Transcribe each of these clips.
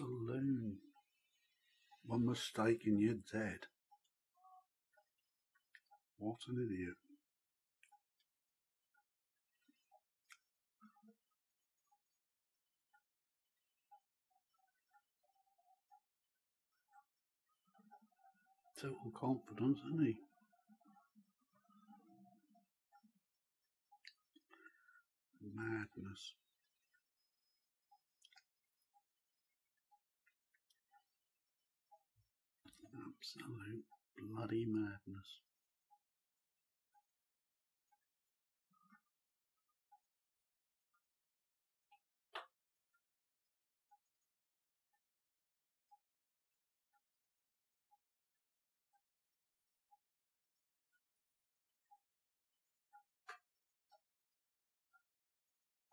just a loon. One mistake and you're dead. What an idiot. Total confidence, isn't he? Madness. Absolute bloody madness.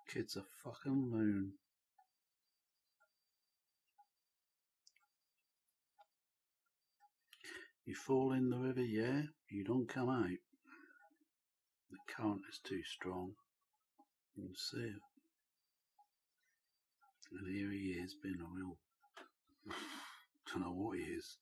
Kid's a fucking loon. You fall in the river, yeah, you don't come out. The current is too strong. You can see it. And here he is, being a real. don't know what he is.